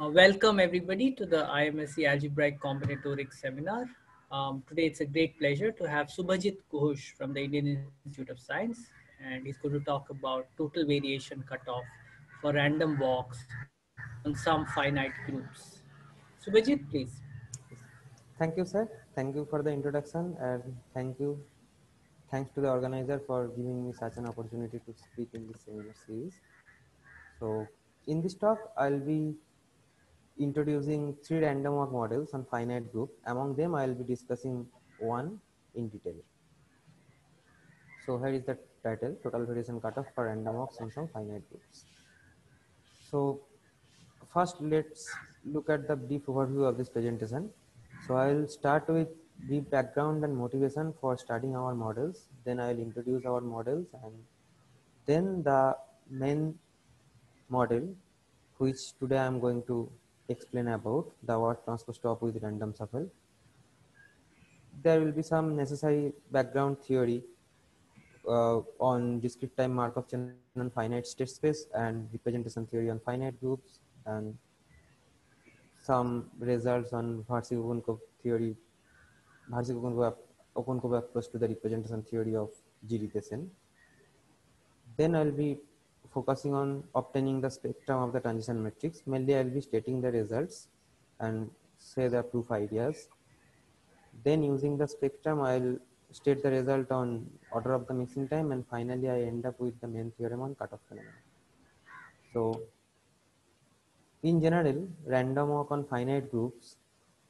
Uh, welcome everybody to the IMSC Algebraic Combinatorics seminar. Um, today it's a great pleasure to have Subhajit Ghosh from the Indian Institute of Science and he's going to talk about total variation cutoff for random walks on some finite groups. Subhajit, please. Thank you, sir. Thank you for the introduction and thank you. Thanks to the organizer for giving me such an opportunity to speak in this seminar series. So in this talk, I'll be introducing three random walk models on finite group. Among them, I'll be discussing one in detail. So here is the title, total variation cutoff for random walks on some finite groups. So first, let's look at the brief overview of this presentation. So I'll start with the background and motivation for studying our models. Then I'll introduce our models and then the main model, which today I'm going to explain about the warp transpose top with random shuffle. There will be some necessary background theory uh, on discrete time Markov chain on finite state space and representation theory on finite groups and some results on Vershik-Okounkov theory, Vershik-Okounkov approach to the representation theory of G-Riteshen. Then I'll be focusing on obtaining the spectrum of the transition matrix. Mainly I'll be stating the results and say the proof ideas. Then using the spectrum, I'll state the result on order of the mixing time and finally I end up with the main theorem on cutoff phenomena. So in general, random walk on finite groups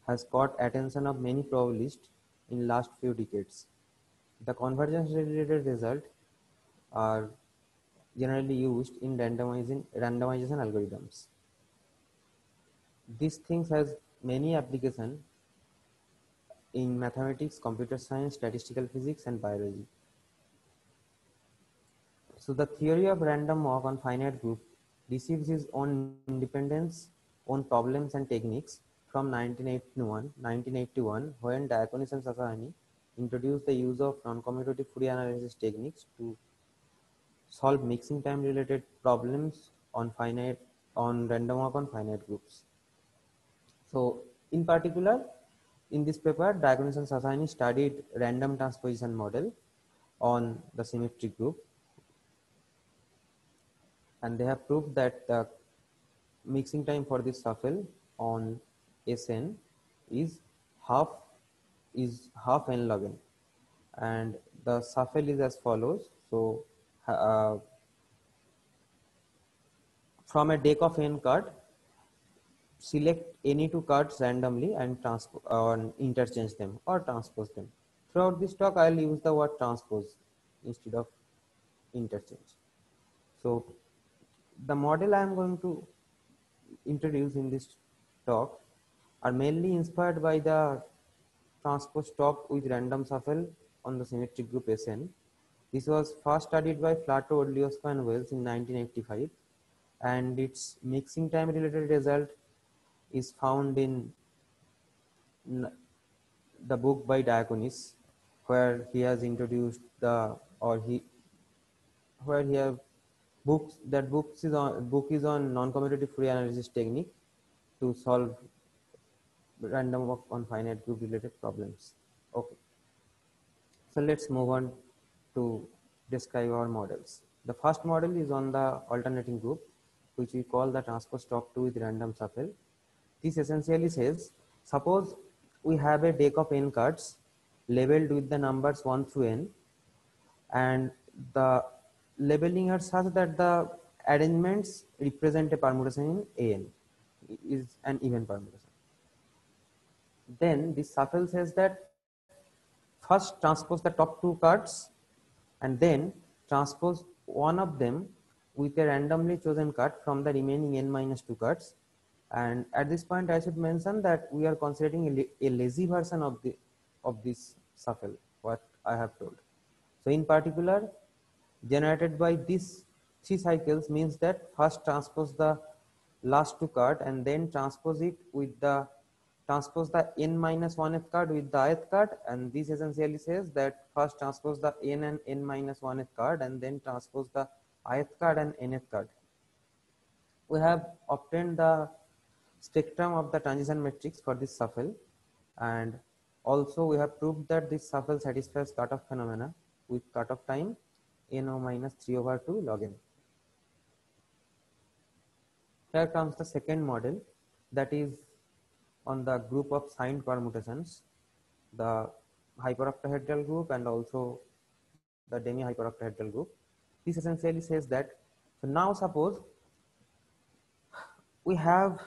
has caught attention of many probabilists in last few decades. The convergence related result are generally used in randomizing randomization algorithms. These things has many applications in mathematics, computer science, statistical physics, and biology. So the theory of random walk on finite group receives its own independence, on problems and techniques from 1981, 1981 when Diaconis and Shahshahani introduced the use of non-commutative Fourier analysis techniques to solve mixing time related problems on finite on random walk on finite groups. So in particular, in this paper, Diaconis and Shahshahani studied random transposition model on the symmetric group. And they have proved that the mixing time for this shuffle on Sn is half is half n log n and the shuffle is as follows so uh, from a deck of n card select any two cards randomly and uh, interchange them or transpose them. Throughout this talk i'll use the word transpose instead of interchange. So the model i am going to introduce in this talk are mainly inspired by the transpose top with random shuffle on the symmetric group Sn this was first studied by Flatto, Odlyzko and Wells in 1985 and its mixing time related result is found in the book by Diaconis where he has introduced the or he where he have books that books is on book is on non-commutative Fourier analysis technique to solve random walk on finite group related problems. Okay. So let's move on to describe our models. The first model is on the alternating group, which we call the transpose top 2 with random shuffle. This essentially says, suppose we have a deck of n cards labeled with the numbers 1 through n and the labeling are such that the arrangements represent a permutation in an is an even permutation. Then this shuffle says that first transpose the top two cards and then transpose one of them with a randomly chosen card from the remaining n minus 2 cards and at this point i should mention that we are considering a, a lazy version of the of this shuffle what i have told. So in particular generated by these three cycles means that first transpose the last two card and then transpose it with the transpose the n minus 1th card with the ith card and this essentially says that first transpose the n and n minus 1th card and then transpose the ith card and nth card. We have obtained the spectrum of the transition matrix for this shuffle and also we have proved that this shuffle satisfies cutoff phenomena with cutoff time no minus 3 over 2 log n. Here comes the second model that is on the group of signed permutations, the hyperoctahedral group and also the demi-hyperoctahedral group. This essentially says that, so now suppose we have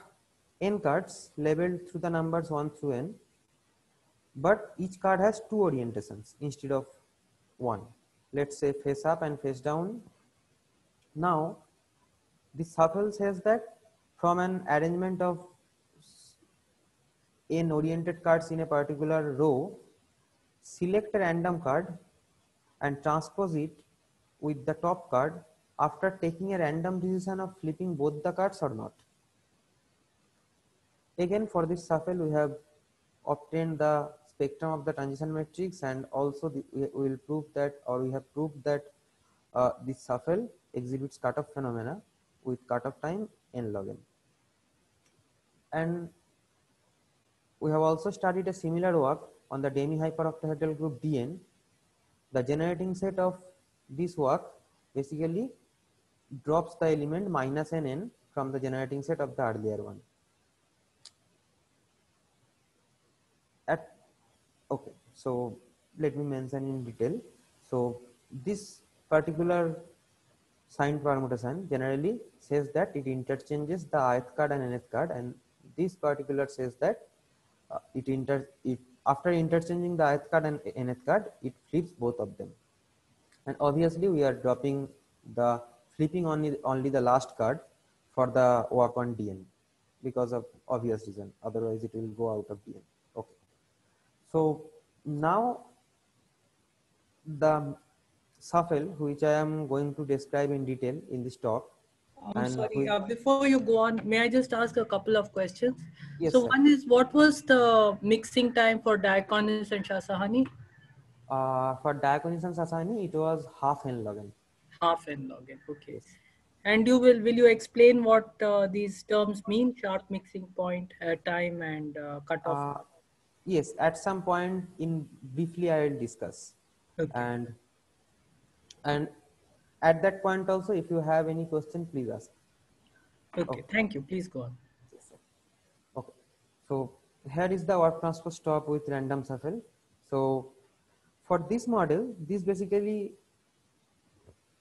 n cards labeled through the numbers 1 through n, but each card has two orientations instead of one. Let's say face up and face down. Now, this shuffle says that from an arrangement of n oriented cards in a particular row, select a random card and transpose it with the top card after taking a random decision of flipping both the cards or not. Again, for this shuffle, we have obtained the spectrum of the transition matrix and also the, we will prove that or we have proved that uh, this shuffle exhibits cutoff phenomena with cutoff time n log n. And we have also studied a similar work on the demi-hyperoctahedral group Dn. The generating set of this work basically drops the element minus nn from the generating set of the earlier one. At okay, so let me mention in detail. So this particular signed permutation generally says that it interchanges the ith card and nth card and this particular says that uh, it inter it after interchanging the ith card and nth card it flips both of them. And obviously we are dropping the flipping only only the last card for the work on dn because of obvious reason. Otherwise it will go out of dn okay. So now the shuffle which i am going to describe in detail in this talk I'm sorry. Uh, before you go on, may I just ask a couple of questions? Yes. So sir. one is, what was the mixing time for Diaconis and Shah Uh, for Diaconis and Shahshahani, it was half n log n. Half n log n. Okay. Yes. And you will will you explain what uh, these terms mean? Sharp mixing point, uh, time, and uh, cutoff. Uh, yes. At some point in briefly, I will discuss. Okay. And and at that point also, if you have any question, please ask. Okay, okay. thank you. Please go on. Okay, so here is the warp transpose top with random shuffle. So for this model, this basically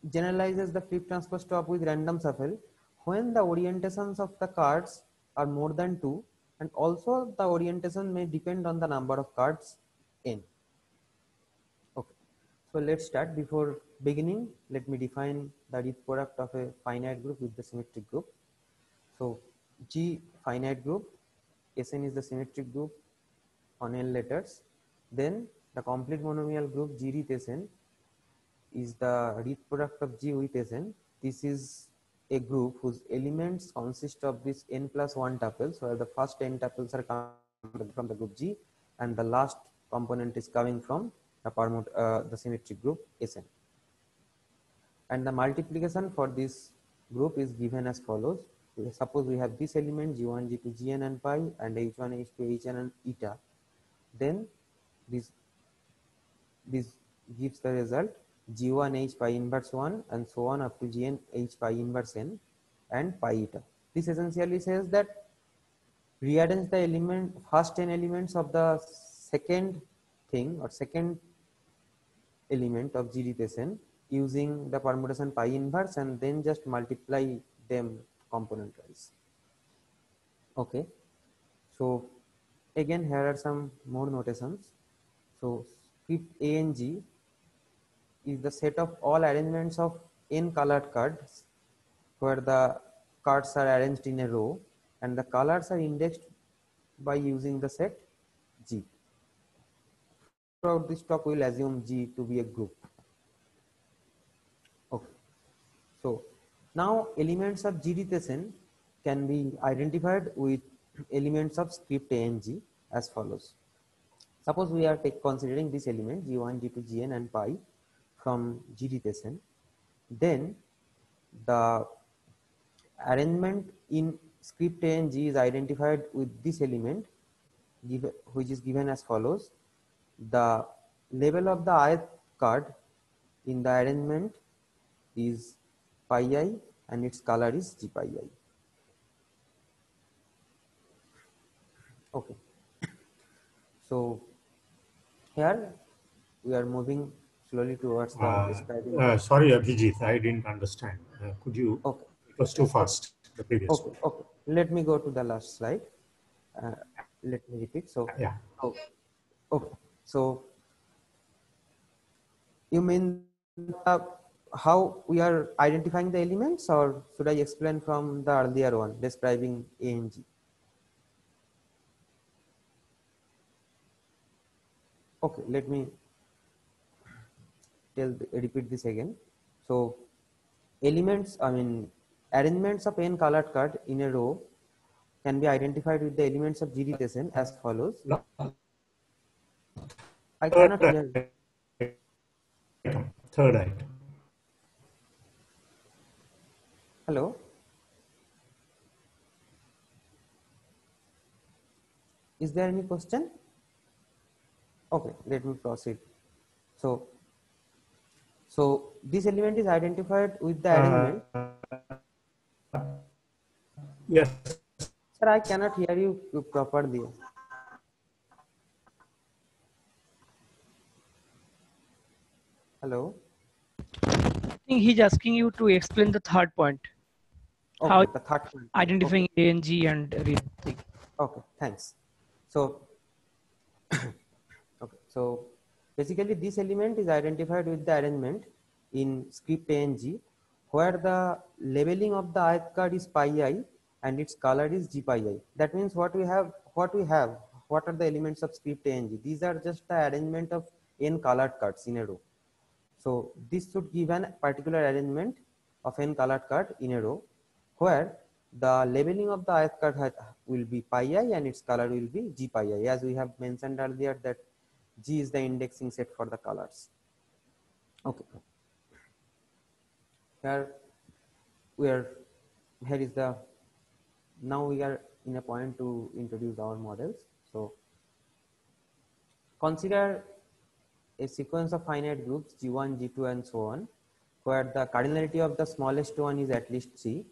generalizes the flip transpose top with random shuffle when the orientations of the cards are more than two and also the orientation may depend on the number of cards n. Okay, so let's start before beginning, let me define the wreath product of a finite group with the symmetric group. So G finite group, Sn is the symmetric group on n letters. Then the complete monomial group G Sn is the wreath product of G with Sn. This is a group whose elements consist of this n plus 1 tuples where the first n tuples are coming from the group G and the last component is coming from the, uh, the symmetric group Sn and the multiplication for this group is given as follows. Suppose we have this element g1 g2 gn and pi and h1 h2 hn and eta. Then this this gives the result g1 h pi inverse 1 and so on up to gn h pi inverse n and pi eta. This essentially says that rearrange the element first 10 elements of the second thing or second element of g using the permutation pi inverse and then just multiply them component wise. Okay. So again here are some more notations. So script G is the set of all arrangements of n colored cards where the cards are arranged in a row and the colors are indexed by using the set G. Throughout this talk we will assume G to be a group. So now elements of GDTSN can be identified with elements of script ANG as follows. Suppose we are considering this element G1, G2, Gn and pi from GDTSN, then the arrangement in script A and G is identified with this element which is given as follows. The level of the ith card in the arrangement is pi i and its color is g pi i. Okay. So here we are moving slowly towards the Uh, describing. uh, sorry, Abhijit, I didn't understand. Uh, could you? okay. It was too fast. The previous Okay. one. Okay. Let me go to the last slide. Uh, let me repeat. So Yeah. Oh, okay. So you mean uh, how we are identifying the elements, or should I explain from the earlier one describing A and G? Okay, let me tell repeat this again. So elements, I mean arrangements of n colored card in a row can be identified with the elements of GDSN as follows. I cannot. Item, Third item. Hello. Is there any question? Okay, let me proceed. So, so this element is identified with the arrangement. Uh, yes. Sir, I cannot hear you properly. Hello. I think he's asking you to explain the third point, Okay, How- the third one. identifying A and G and everything. Okay, thanks. So, okay, so basically this element is identified with the arrangement in script ANG where the labeling of the ith card is pi i and its color is g pi i. That means what we have, what we have, what are the elements of script ANG? These are just the arrangement of n colored cards in a row. So this should give an particular arrangement of n colored card in a row where the labeling of the ith card will be pi i and its color will be g pi i as we have mentioned earlier that g is the indexing set for the colors. Okay. Here we are, here is the, now we are in a point to introduce our models. So consider a sequence of finite groups G1, G2 and so on where the cardinality of the smallest one is at least 3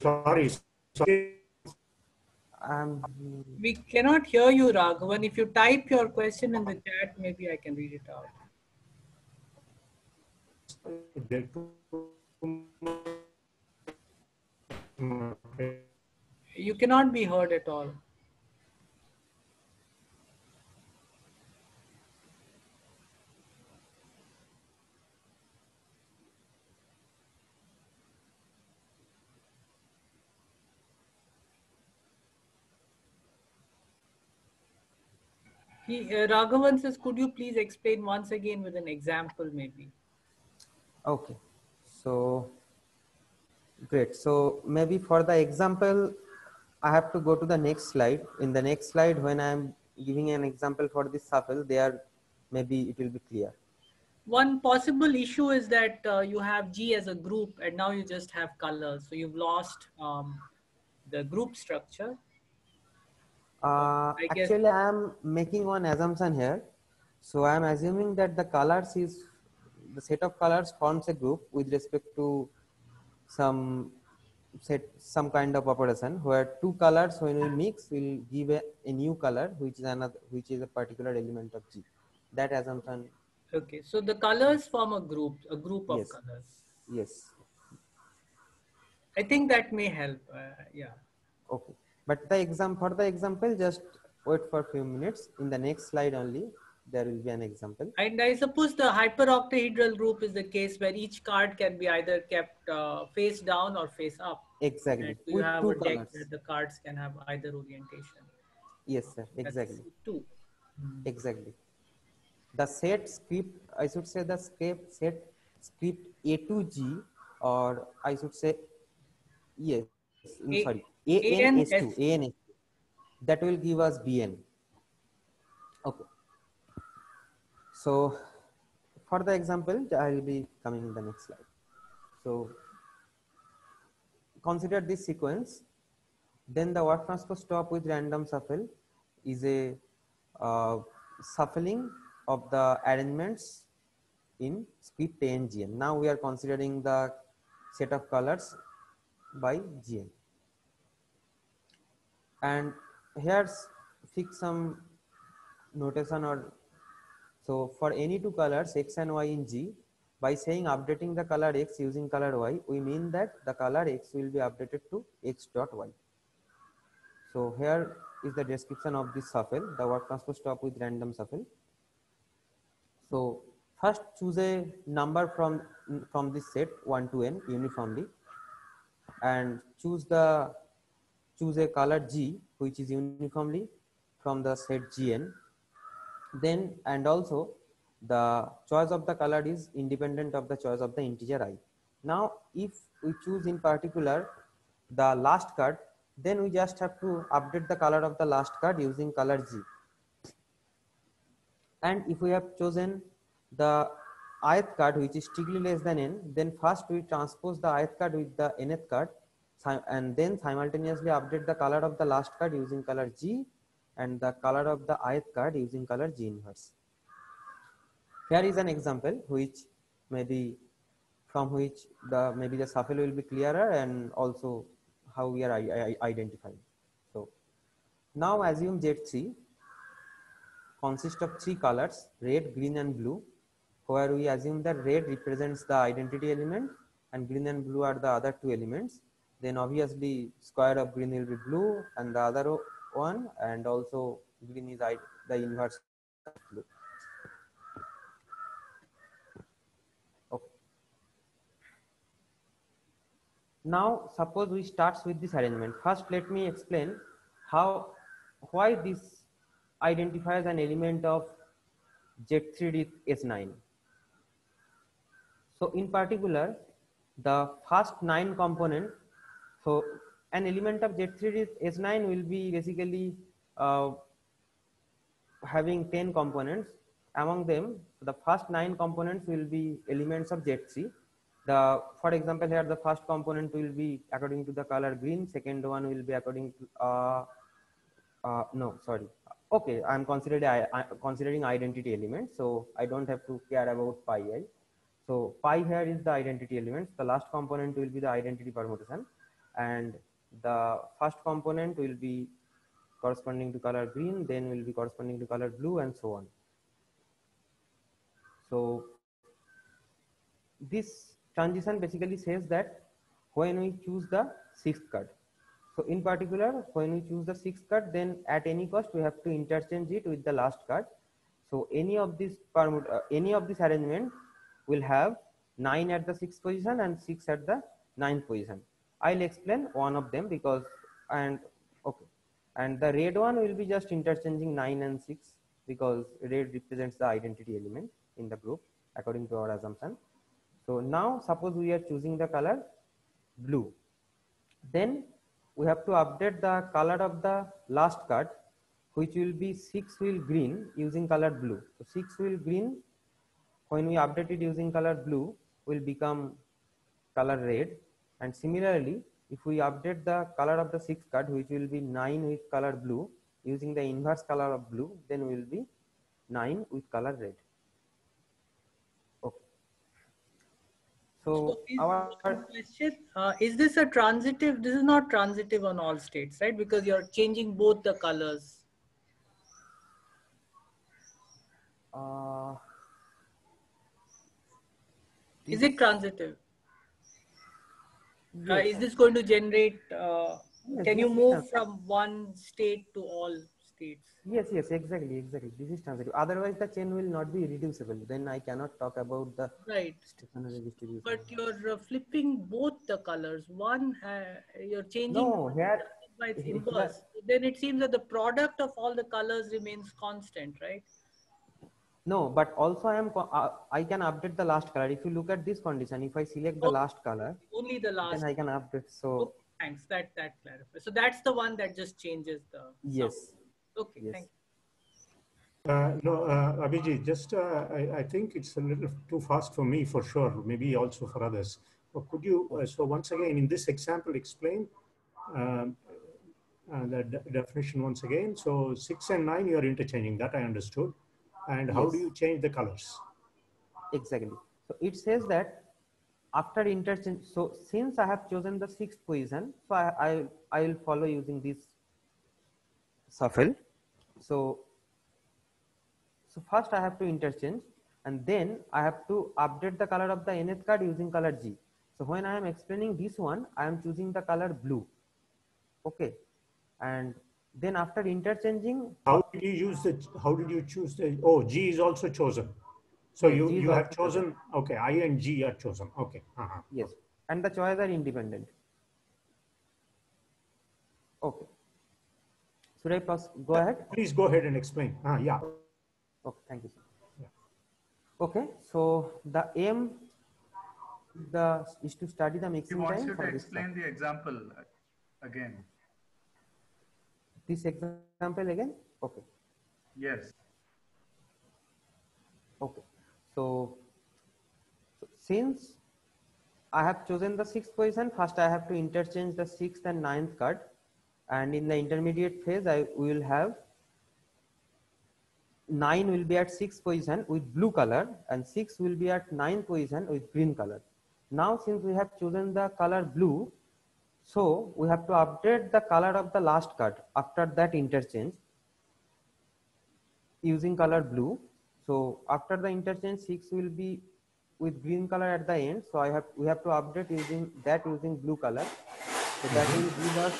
Sorry. sorry. Um, We cannot hear you, Raghavan. If you type your question in the chat, maybe I can read it out. You cannot be heard at all. He, uh, Raghavan says, could you please explain once again with an example, maybe? okay, so great. So maybe for the example, I have to go to the next slide. In the next slide, when I'm giving an example for this shuffle, there maybe it will be clear. One possible issue is that uh, you have G as a group and now you just have colors. So you've lost um, the group structure. Uh, I actually, I am making one assumption here. So I am assuming that the colors is the set of colors forms a group with respect to some set some kind of operation where two colors when we mix will give a, a new color which is another which is a particular element of G. That assumption, Okay, so the colors form a group, a group of Yes. colors. yes, I think that may help. Uh, yeah. okay. But the exam for the example, just wait for a few minutes. In the next slide only, there will be an example. And I suppose the hyperoctahedral group is the case where each card can be either kept uh, face down or face up. Exactly. And you With have two a deck colors. where the cards can have either orientation. Yes, sir. Exactly. Two. Exactly. The set script, I should say the script set script A to G, or I should say, yes, A- sorry, ANS2, ANS2. ANS2. That will give us BN. Okay. So for the example, I will be coming in the next slide. So consider this sequence. Then the warp transpose top with random shuffle is a uh, shuffling of the arrangements in script ANGN. Now we are considering the set of colors by GN. And here's fix some notation or so for any two colors x and y in G, by saying updating the color x using color y, we mean that the color x will be updated to x dot y. So here is the description of this shuffle, the warp transpose top with random shuffle. So first choose a number from from this set 1 to n uniformly and choose the choose a color G which is uniformly from the set Gn then and also the choice of the color is independent of the choice of the integer i. Now if we choose in particular the last card then we just have to update the color of the last card using color G. And if we have chosen the ith card which is strictly less than n then first we transpose the ith card with the nth card and then simultaneously update the color of the last card using color G and the color of the ith card using color G inverse. Here is an example which maybe from which the maybe the shuffle will be clearer and also how we are identifying. So now assume Z3 consists of three colors red, green and blue where we assume that red represents the identity element and green and blue are the other two elements then obviously square of green will be blue and the other one and also green is the inverse blue. Okay. Now suppose we starts with this arrangement. First let me explain how why this identifies an element of Z3 with S9. So in particular the first nine component so an element of Z3 is S9 will be basically uh, having 10 components. Among them, the first nine components will be elements of Z3. The, for example, here the first component will be according to the color green. Second one will be according to, uh, uh, no, sorry. Okay, I'm considering, I, considering identity element. So I don't have to care about pi i. So pi here is the identity element. The last component will be the identity permutation and the first component will be corresponding to color green, then will be corresponding to color blue and so on. So this transition basically says that when we choose the sixth card. So in particular, when we choose the sixth card, then at any cost we have to interchange it with the last card. So any of this uh, any of this arrangement will have nine at the sixth position and six at the ninth position. I'll explain one of them because and okay and the red one will be just interchanging 9 and 6 because red represents the identity element in the group according to our assumption. So now suppose we are choosing the color blue then we have to update the color of the last card which will be 6 wheel green using color blue. So 6 wheel green when we update it using color blue will become color red and similarly, if we update the color of the sixth card, which will be 9 with color blue, using the inverse color of blue, then will be 9 with color red. Okay. So, so our question, uh, is this a transitive? This is not transitive on all states, right? Because you're changing both the colors. Uh, is it transitive? Uh, yes. is this going to generate, uh, Yes, can you move yes. from one state to all states? Yes, yes, exactly, exactly. This is transitive. Otherwise, the chain will not be reducible. Then I cannot talk about the Right. stationary distribution. But you're uh, flipping both the colors. One, uh, you're changing No, here by its inverse. Then it seems that the product of all the colors remains constant, right? No, but also I am uh, I can update the last color. If you look at this condition, if I select the Oh. last color, Only the last. then I can update. So Okay, thanks. That that clarifies. So that's the one that just changes the. sound. yes, Okay, yes. thank you. Uh, no, uh, Abhijit, just uh, I, I think it's a little too fast for me for sure, maybe also for others. But could you, uh, so once again, in this example, explain um, uh, the de- definition once again? So six and nine, you're interchanging, that I understood. And how do you change the colors? Exactly. So it says that after interchange, so since I have chosen the sixth position, so I, I, I will follow using this shuffle. So, so first I have to interchange and then I have to update the color of the nth card using color G. So when I am explaining this one, I am choosing the color blue. Okay. And then after interchanging, How did you use the, how did you choose the, oh, G is also chosen. So Yes, you, you have chosen. chosen, okay, I and G are chosen, okay. uh-huh. Yes, and the choice are independent. Okay. Should I pass, go ahead? Please go ahead and explain. Ah, yeah. Okay, thank you, sir. Okay, so the aim the is to study the He mixing wants time you to for explain the example uh, again. This example again. Okay, Yes. okay. So, so since I have chosen the sixth position, first I have to interchange the sixth and ninth card, and in the intermediate phase, I will have 9 will be at 6th position with blue color and 6 will be at ninth position with green color. Now since we have chosen the color blue, so we have to update the color of the last card after that interchange using color blue. So after the interchange 6 will be with green color at the end. So I have we have to update using that using blue color. So that mm-hmm. will give us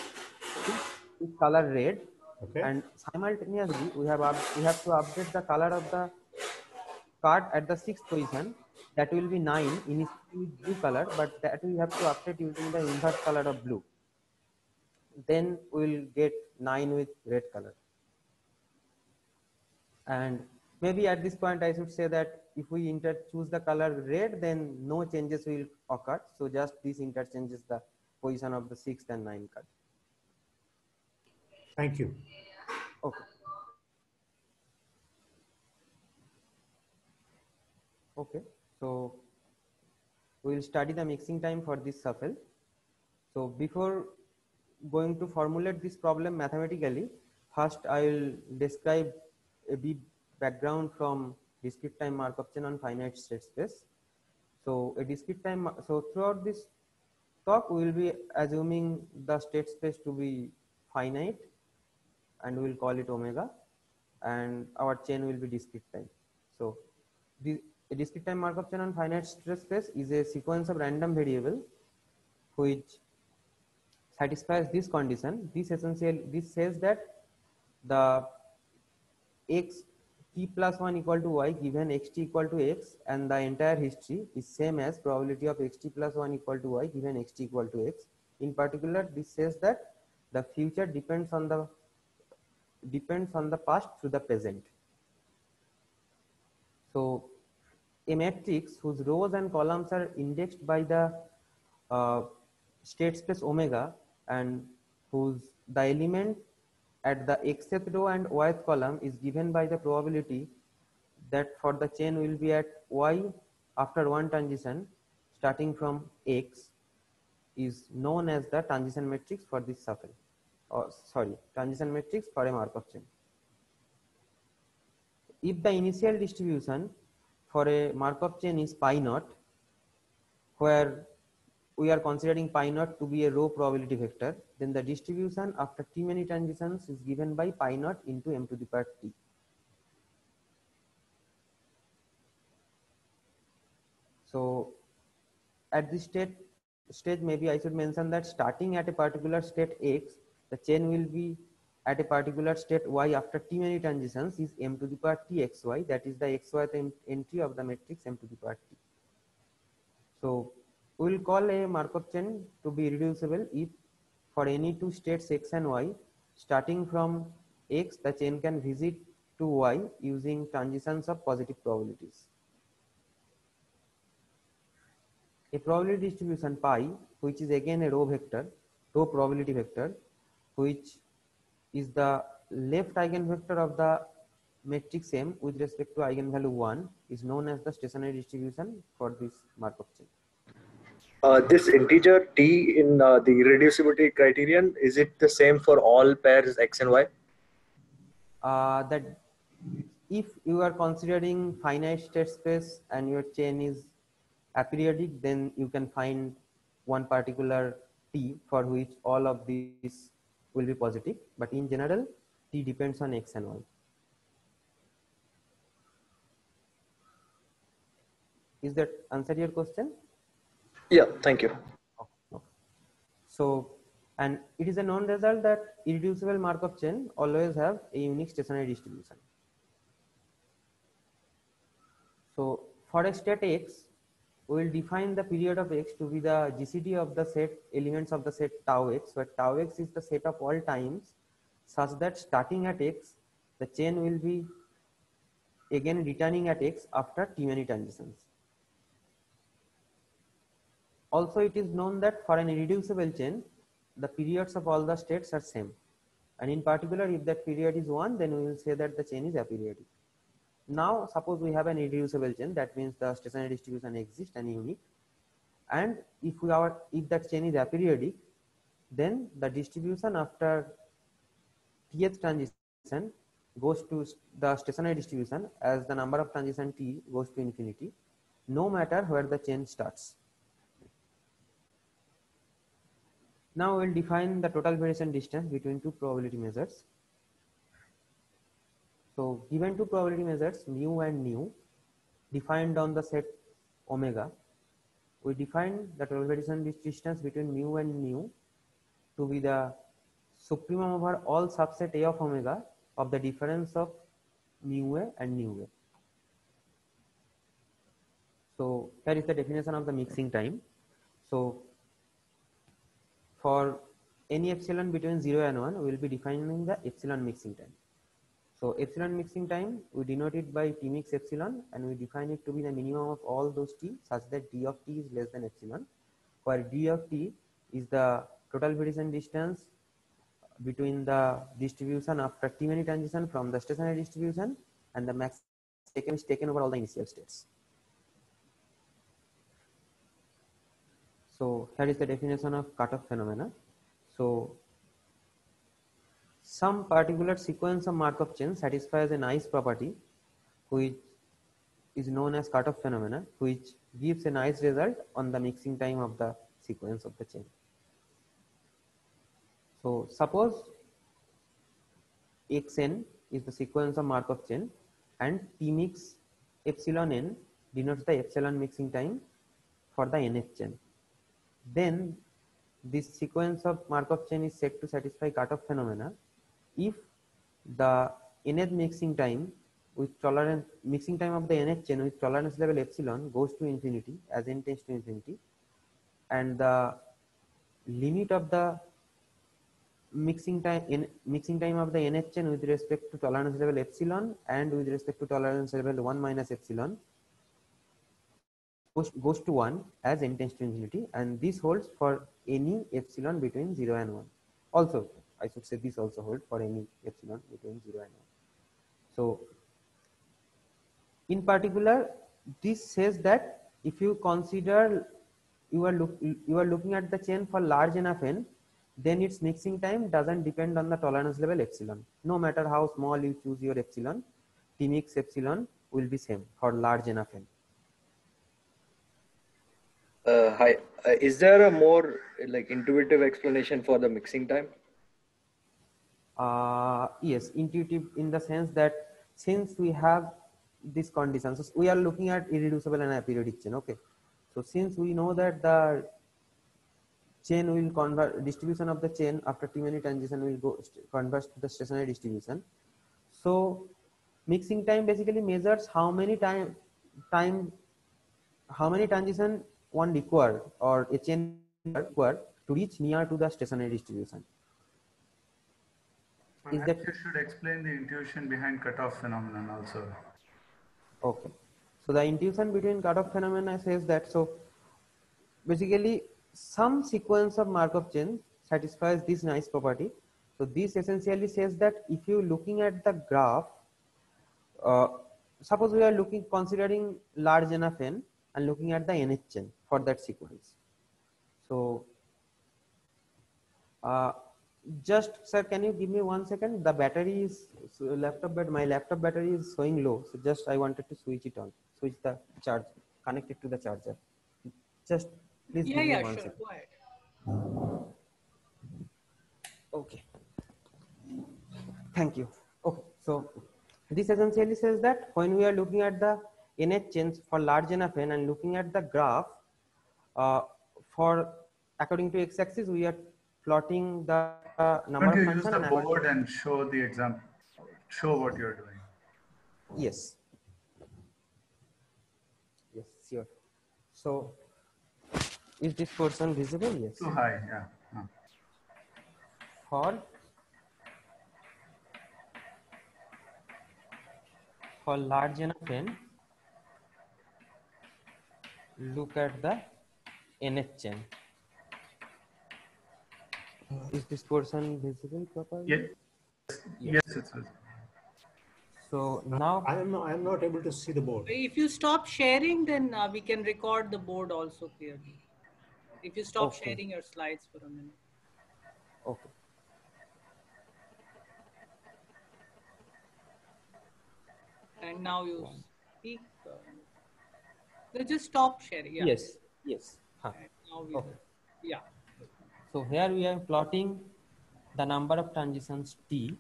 six with color red Okay. and simultaneously we have up, we have to update the color of the card at the sixth position that will be 9 initially with blue color but that we have to update using the inverse color of blue. Then we will get 9 with red color. And maybe at this point i should say that if we inter choose the color red then no changes will occur. So just this interchanges the position of the sixth and ninth card Thank you. Okay. Okay, so we will study the mixing time for this shuffle. So before going to formulate this problem mathematically, first I will describe a bit background from discrete time Markov chain on finite state space. So a discrete time, so throughout this talk, we will be assuming the state space to be finite and we'll call it omega and our chain will be discrete time. So the a discrete time Markov chain on finite state space is a sequence of random variable which satisfies this condition. This essentially this says that the x t plus 1 equal to y given xt equal to x and the entire history is same as probability of xt plus 1 equal to y given xt equal to x. In particular, this says that the future depends on the depends on the past through the present. So a matrix whose rows and columns are indexed by the uh, state space omega and whose the element at the xth row and yth column is given by the probability that for the chain will be at y after one transition starting from x is known as the transition matrix for this shuffle or sorry transition matrix for a Markov chain. If the initial distribution for a Markov chain is pi naught where we are considering pi naught to be a row probability vector then the distribution after t many transitions is given by pi naught into m to the power t. So at this state stage maybe I should mention that starting at a particular state x the chain will be at a particular state y after t many transitions is m to the power t xy that is the xy en- entry of the matrix m to the power t. So we will call a Markov chain to be reducible if for any two states x and y starting from x the chain can visit to y using transitions of positive probabilities. A probability distribution pi which is again a row vector, row probability vector which is the left eigenvector of the matrix M with respect to eigenvalue 1 is known as the stationary distribution for this Markov chain. Uh, this integer t in uh, the reducibility criterion, is it the same for all pairs x and y? Uh, that if you are considering finite state space and your chain is aperiodic, then you can find one particular t for which all of these will be positive. But in general, t depends on x and y. Is that answer your question? Yeah, thank you. Okay. So, and it is a known result that irreducible Markov chain always have a unique stationary distribution. So, for a state x, we will define the period of x to be the GCD of the set elements of the set tau x, where tau x is the set of all times such that starting at x, the chain will be again returning at x after t many transitions. Also, it is known that for an irreducible chain, the periods of all the states are same. And in particular, if that period is one, then we will say that the chain is aperiodic. Now, suppose we have an irreducible chain, that means the stationary distribution exists and unique. And if we are, if that chain is aperiodic, then the distribution after tth transition goes to the stationary distribution as the number of transition t goes to infinity, no matter where the chain starts. Now we'll define the total variation distance between two probability measures. So given two probability measures mu and nu defined on the set omega, we define the total variation distance between mu and nu to be the supremum over all subset A of omega of the difference of mu a and nu a. So here is the definition of the mixing time. So for any epsilon between 0 and 1 we will be defining the epsilon mixing time so epsilon mixing time we denote it by t mix epsilon and we define it to be the minimum of all those t such that d of t is less than epsilon where d of t is the total variation distance between the distribution after t many transition from the stationary distribution and the max taken is taken over all the initial states So here is the definition of cutoff phenomena. So some particular sequence of Markov chain satisfies a nice property which is known as cutoff phenomena which gives a nice result on the mixing time of the sequence of the chain. So suppose xn is the sequence of Markov chain and t mix epsilon n denotes the epsilon mixing time for the nth chain then this sequence of Markov chain is said to satisfy cutoff phenomena if the nth mixing time with tolerance mixing time of the nth chain with tolerance level epsilon goes to infinity as n tends to infinity and the limit of the mixing time in mixing time of the nth chain with respect to tolerance level epsilon and with respect to tolerance level 1 minus epsilon goes, goes to 1 as n tends to infinity and this holds for any epsilon between 0 and 1 also i should say this also holds for any epsilon between 0 and 1 so in particular this says that if you consider you are look you are looking at the chain for large enough n then its mixing time doesn't depend on the tolerance level epsilon. No matter how small you choose your epsilon t mix epsilon will be same for large enough n. Uh, hi, uh, is there a more like intuitive explanation for the mixing time? Uh, yes, intuitive in the sense that since we have these conditions, so we are looking at irreducible and aperiodic chain. Okay, so since we know that the chain will convert distribution of the chain after t many transition will go converge to the stationary distribution. So mixing time basically measures how many time time how many transition one required or a chain required to reach near to the stationary distribution. Is that you should explain the intuition behind cutoff phenomenon also. okay? So the intuition between cutoff phenomena says that so basically some sequence of Markov chain satisfies this nice property. So this essentially says that if you looking at the graph uh, suppose we are looking considering large enough n and looking at the nhn for that sequence. So uh, just sir, can you give me one second? The battery is so laptop, but my laptop battery is showing low. So just I wanted to switch it on, switch the charge, connect it to the charger. Just please Yeah, give me yeah, one sure. second. Go ahead. Okay. Thank you. Okay, so this essentially says that when we are looking at the NH change for large enough n and looking at the graph uh, for according to x-axis, we are plotting the uh, number Don't you use the board and show the example, show what you're doing? Yes. Yes, sure. So, is this person visible? Yes. Too high, yeah. For for large enough n, look at the NH chain. Is this person visible properly? Yes, yes, it's visible. So now I am not, I am not able to see the board. If you stop sharing, then uh, we can record the board also clearly. If you stop Okay. sharing your slides for a minute. okay. And now you speak. Uh, so just stop sharing. Yeah. Yes. Yes. Huh. Now we Okay. Yeah. So here we are plotting the number of transitions t.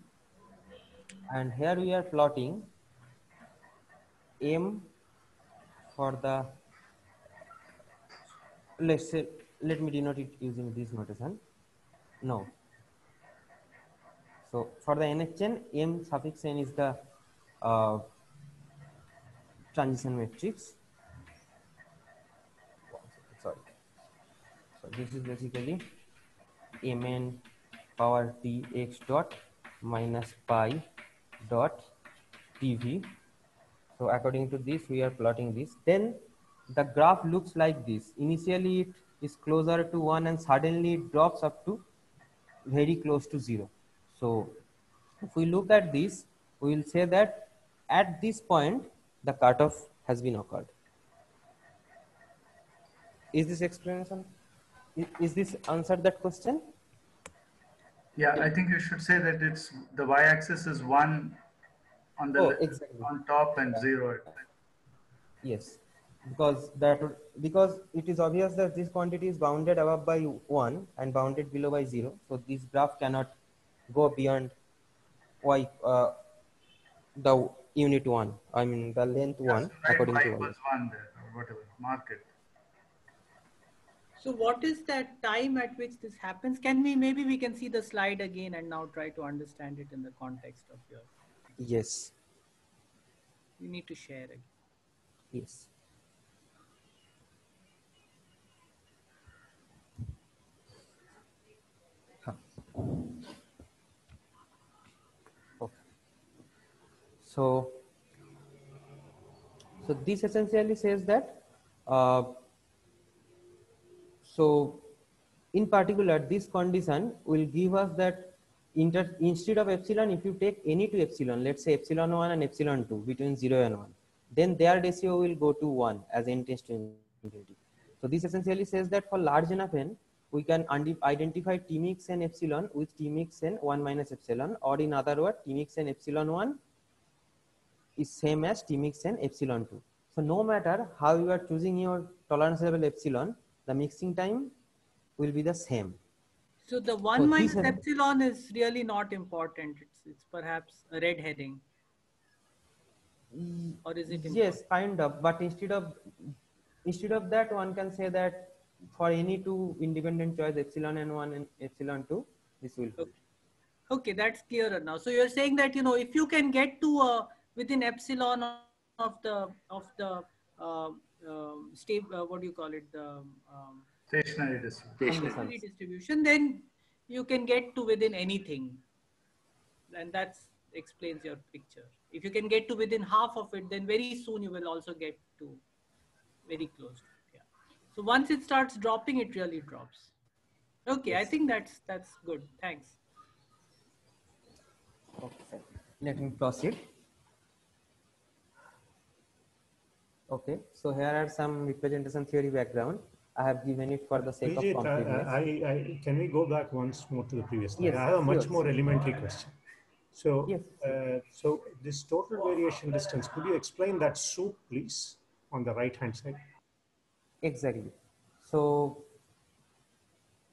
And here we are plotting m for the let's say let me denote it using this notation. No. So for the nhn m suffix n is the uh, transition matrix. Sorry. So this is basically mn power t x dot minus pi dot tv. So according to this, we are plotting this. Then the graph looks like this. Initially, it is closer to one and suddenly it drops up to very close to zero. So if we look at this, we will say that at this point, the cutoff has been occurred. Is this explanation? Is this answered that question? Yeah, I think you should say that it's, the y-axis is one on the, Oh, exactly. on top and zero. at- Yes, because that because it is obvious that this quantity is bounded above by one and bounded below by zero. So this graph cannot go beyond y uh, the unit one. I mean the length Yeah, one so according to y. equals one there, or whatever, mark it. So what is that time at which this happens? Can we, maybe we can see the slide again and now try to understand it in the context of your, Yes, you need to share it. yes. Huh. Okay. So, so this essentially says that, uh, so in particular, this condition will give us that inter, instead of epsilon, if you take any two epsilon, let's say epsilon 1 and epsilon 2 between 0 and 1, then their ratio will go to 1 as n tends to infinity. So this essentially says that for large enough n, we can identify t mix n epsilon with t mix n 1 minus epsilon, or in other words, t mix n epsilon 1 is same as t mix n epsilon 2. So no matter how you are choosing your tolerance level epsilon, the mixing time will be the same. So the one So minus epsilon is really not important. It's, it's perhaps a red herring. Or is it Yes, kind of. But instead of instead of that, one can say that for any two independent choice, epsilon and one and epsilon two, this will hold. Okay, that's clearer now. So you're saying that you know if you can get to uh, within epsilon of the of the uh, um, state, uh, what do you call it, the um, Stationary distribution. stationary distribution, then you can get to within anything, and that explains your picture. If you can get to within half of it, then very soon you will also get to very close. Yeah. So once it starts dropping, it really drops. Okay, I think that's that's good. Thanks. Okay, let me proceed. Okay, so here are some representation theory background. I have given it for the sake Vijay, of uh, completeness. I, I, can we go back once more to the previous slide? Yes, I have a much sure. more elementary question. So, Yes, uh, so this total variation distance, could you explain that sup, please, on the right-hand side? Exactly. So,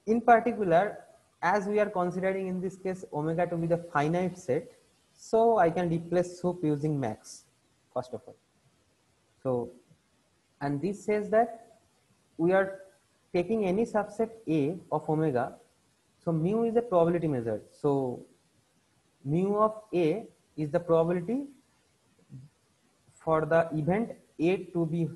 in particular, as we are considering in this case omega to be the finite set, so I can replace sup using max, first of all. So, and this says that we are taking any subset A of omega. So, mu is a probability measure. So, mu of A is the probability for the event A to be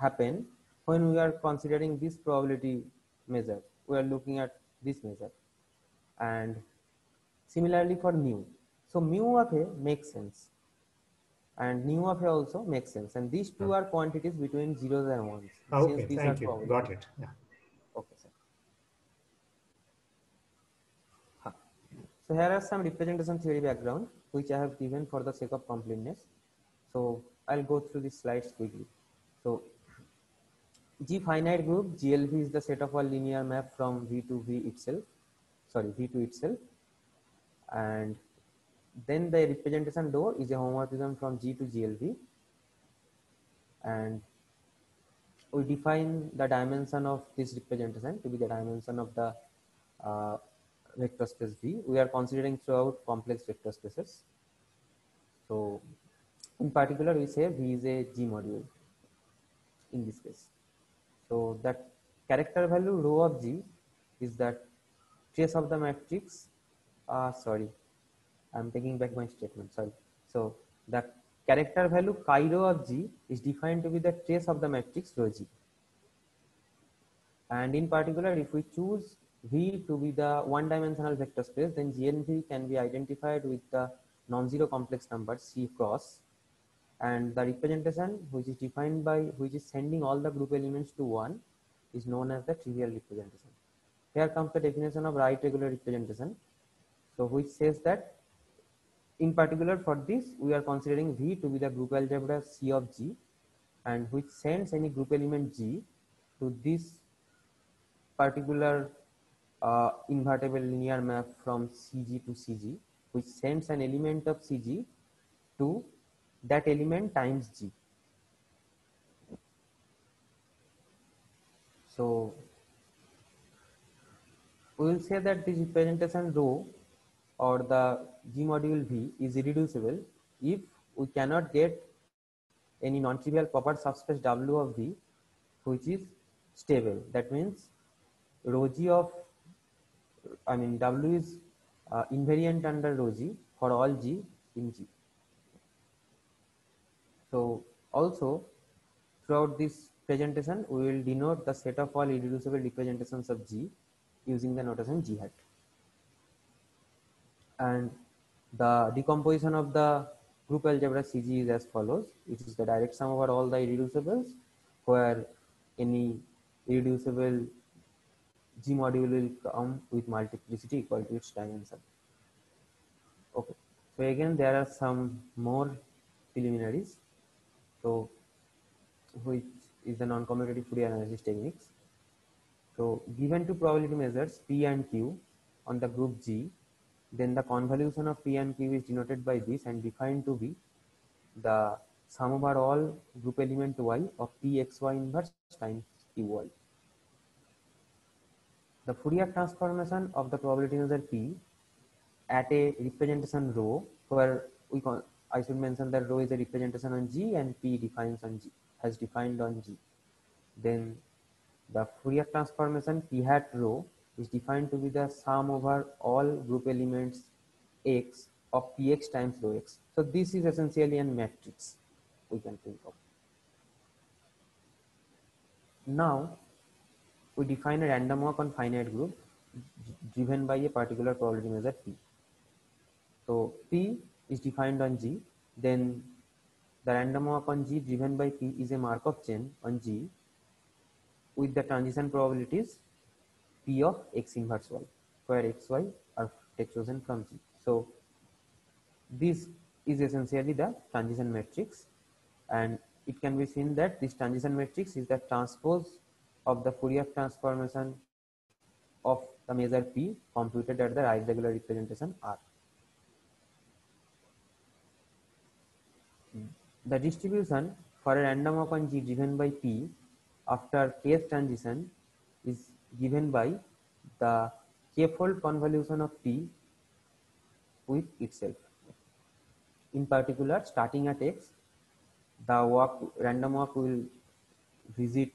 happen when we are considering this probability measure. We are looking at this measure. And similarly for mu. So mu of A makes sense. And new of A also makes sense. And these two hmm. are quantities between zeros and ones. Okay, thank you. Got it. Yeah. Okay, sir. Huh. So here are some representation theory background, which I have given for the sake of completeness. So I'll go through these slides quickly. So G finite group, GLV is the set of a linear map from V to V itself, sorry, V to itself. And then the representation rho is a homomorphism from G to GLV. And we define the dimension of this representation to be the dimension of the uh, vector space V. We are considering throughout complex vector spaces. So in particular, we say V is a G module in this case. So that character value rho of G is that trace of the matrix. Uh, sorry, I'm taking back my statement. Sorry. So the character value chi rho of G is defined to be the trace of the matrix rho G. And in particular, if we choose V to be the one-dimensional vector space, then GNV can be identified with the non-zero complex number C cross and the representation which is defined by which is sending all the group elements to one is known as the trivial representation. Here comes the definition of right regular representation. So which says that in particular for this we are considering V to be the group algebra C of G and which sends any group element G to this particular uh, invertible linear map from CG to CG which sends an element of CG to that element times G. So we will say that this representation rho or the G module V is irreducible if we cannot get any non-trivial proper subspace W of V which is stable. That means rho G of, I mean W is uh, invariant under rho G for all G in G. So also throughout this presentation, we will denote the set of all irreducible representations of G using the notation G hat. And the decomposition of the group algebra CG is as follows. It is the direct sum over all the irreducibles where any irreducible G module will come with multiplicity equal to its dimension. Okay. So again, there are some more preliminaries. So, which is the non-commutative Fourier analysis techniques. So, given two probability measures P and Q on the group G, then the convolution of P and Q is denoted by this and defined to be the sum over all group element Y of Pxy inverse times Qy. The Fourier transformation of the probability measure P at a representation rho where we con I should mention that rho is a representation on G and P defines on G, has defined on G. Then the Fourier transformation P hat rho is defined to be the sum over all group elements X of Px times rho X. So this is essentially a matrix we can think of. Now we define a random walk on finite group driven by a particular probability measure P. So P is defined on G, then the random walk on G driven by P is a Markov chain on G with the transition probabilities P of X inverse Y, where X, Y are chosen from G. So this is essentially the transition matrix and it can be seen that this transition matrix is the transpose of the Fourier transformation of the measure P computed at the right regular representation R. The distribution for a random walk on G driven by P after kth transition is given by the k-fold convolution of P with itself. In particular, starting at x, the walk random walk will visit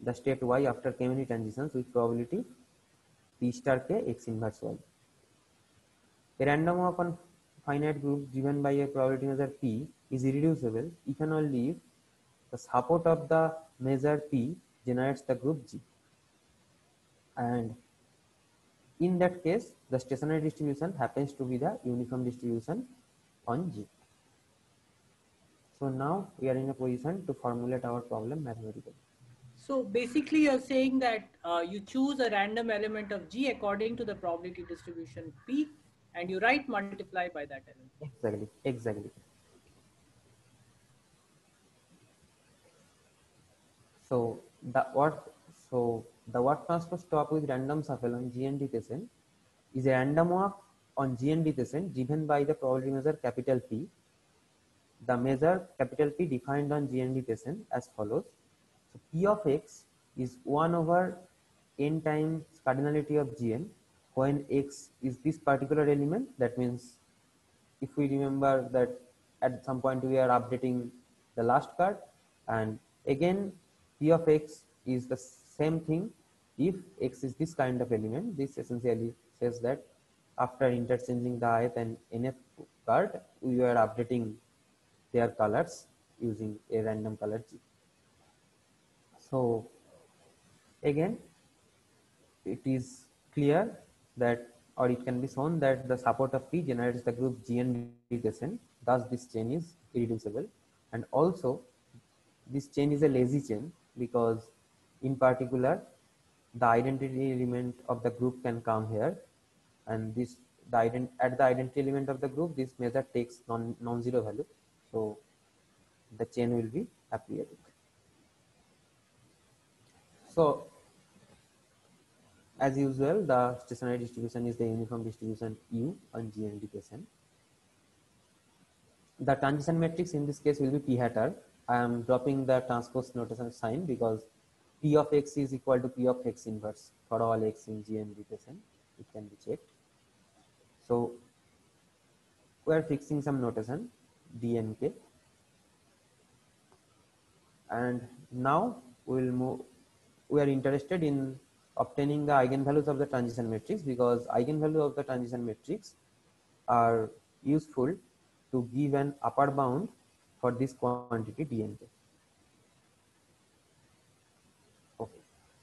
the state y after k many transitions with probability p star k x inverse y. A random walk on finite group given by a probability measure p is irreducible if and only if the support of the measure p generates the group G. And in that case, the stationary distribution happens to be the uniform distribution on G. So now we are in a position to formulate our problem mathematically. So basically you're saying that uh, you choose a random element of G according to the probability distribution P and you write multiply by that element. Exactly, exactly. So the what so the warp transpose top with random shuffle on GND Thesen is a random walk on GND Thesen given by the probability measure capital P. The measure capital P defined on GND Thesen as follows. So P of x is 1 over n times cardinality of Gn when x is this particular element that means if we remember that at some point we are updating the last card and again p of x is the same thing if x is this kind of element this essentially says that after interchanging the ith and nth card we are updating their colors using a random color g so again it is clear that or it can be shown that the support of P generates the group GN descent. Thus, this chain is irreducible. And also, this chain is a lazy chain because in particular, the identity element of the group can come here and this the ident at the identity element of the group, this measure takes non, non-zero value. So, the chain will be appearing. So, as usual, the stationary distribution is the uniform distribution U on g GND patient. The transition matrix in this case will be P hat R. I am dropping the transpose notation sign because P of x is equal to P of x inverse for all x in GND patient. It can be checked. So we are fixing some notation DNK. And now we will move, we are interested in obtaining the eigenvalues of the transition matrix because eigenvalue of the transition matrix are useful to give an upper bound for this quantity dnk. Okay.